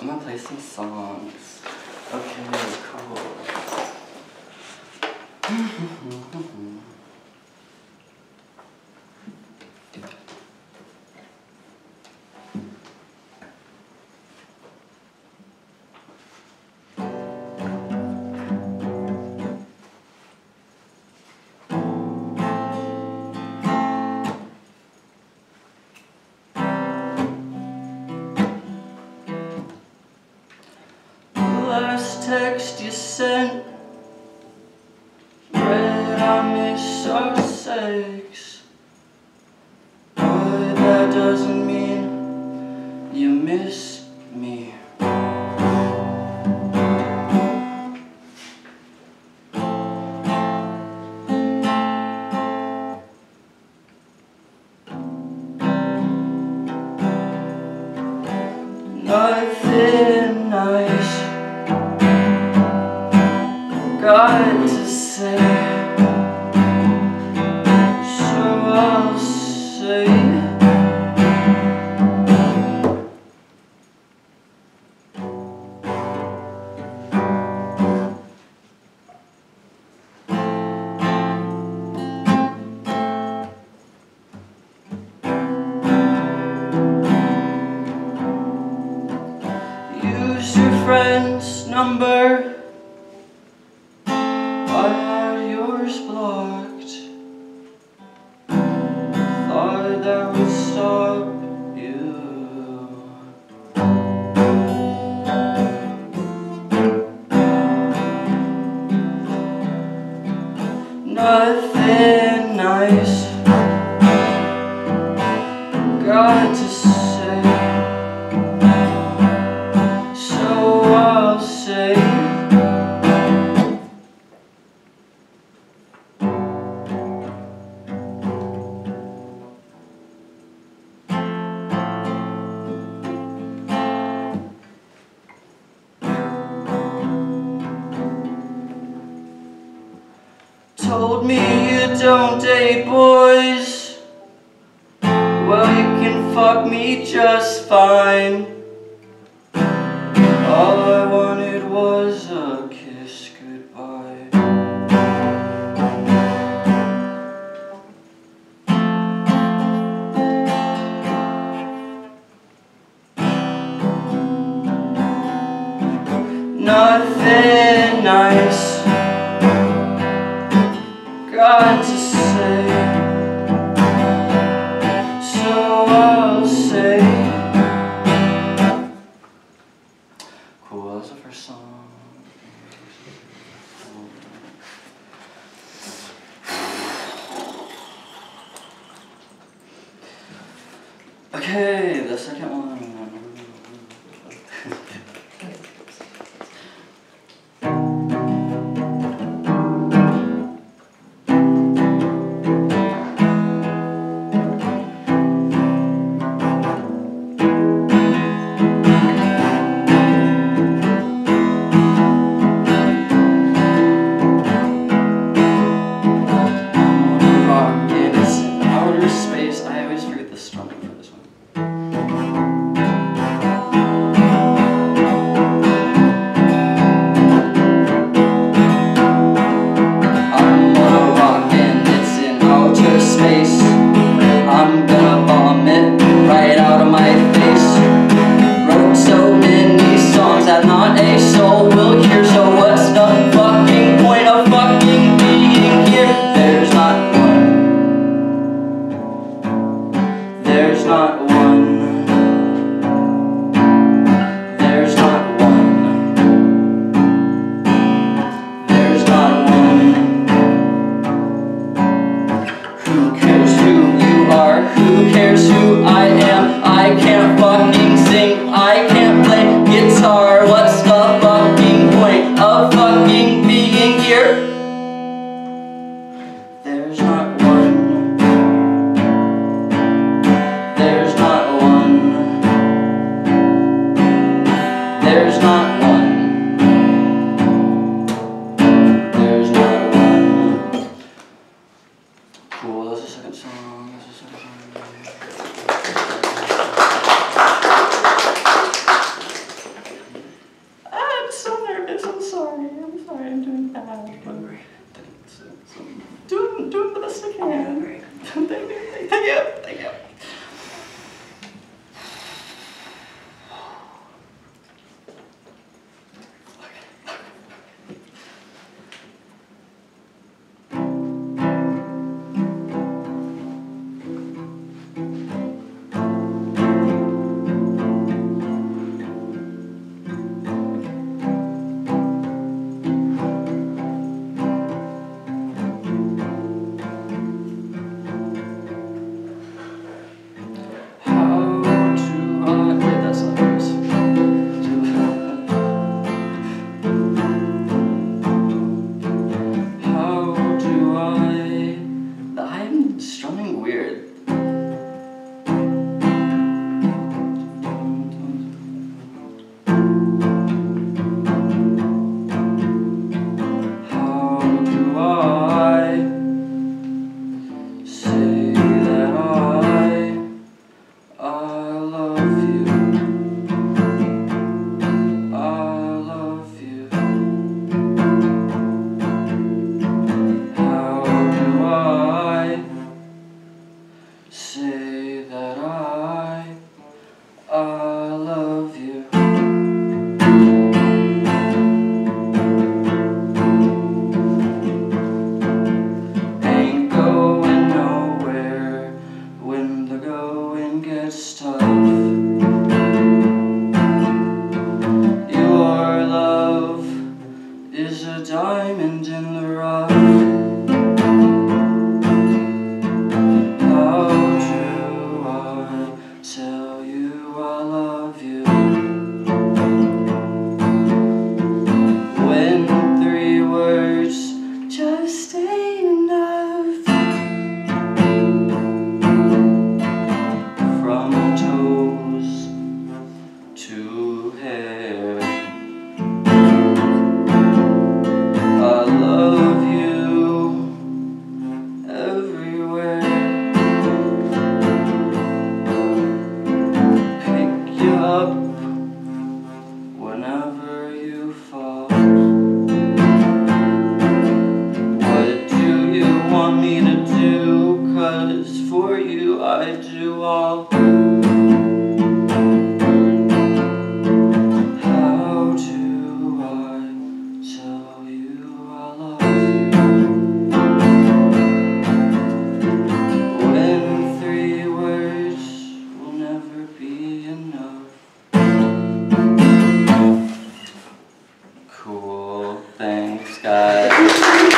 I'm gonna play some songs. Okay, cool. last text you sent. Read I miss our sex. But that doesn't mean you miss me. Nothing nice got to say. So I'll say Use your friend's number Told me you don't date boys. Well you can fuck me just fine Nothing nice. Got to say. So I'll say. Cool, that was the first song? Okay, the second one It's okay. Oh, Thank you. Thank you. Thank you. want me to do Cause for you I do all